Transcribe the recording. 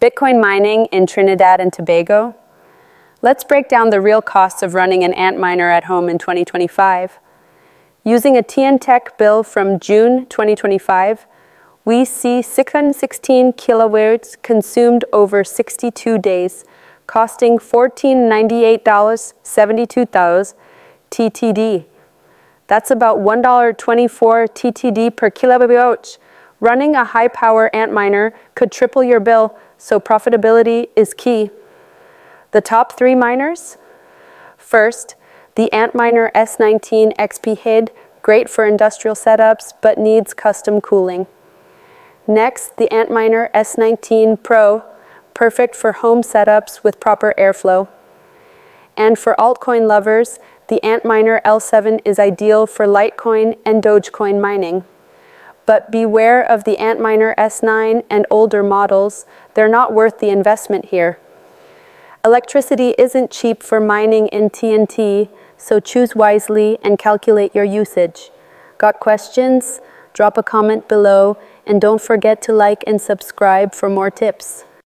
Bitcoin mining in Trinidad and Tobago. Let's break down the real costs of running an Antminer at home in 2025. Using a T&TEC bill from June 2025, we see 616 kilowatts consumed over 62 days, costing $1498.72 TTD. That's about $1.24 TTD per kilowatt. Running a high power Antminer could triple your bill, so profitability is key. The top three miners? First, the Antminer S19 XP Hyd, great for industrial setups, but needs custom cooling. Next, the Antminer S19 Pro, perfect for home setups with proper airflow. And for altcoin lovers, the Antminer L7 is ideal for Litecoin and Dogecoin mining. But beware of the Antminer S9 and older models, they're not worth the investment here. Electricity isn't cheap for mining in T&T, so choose wisely and calculate your usage. Got questions? Drop a comment below and don't forget to like and subscribe for more tips.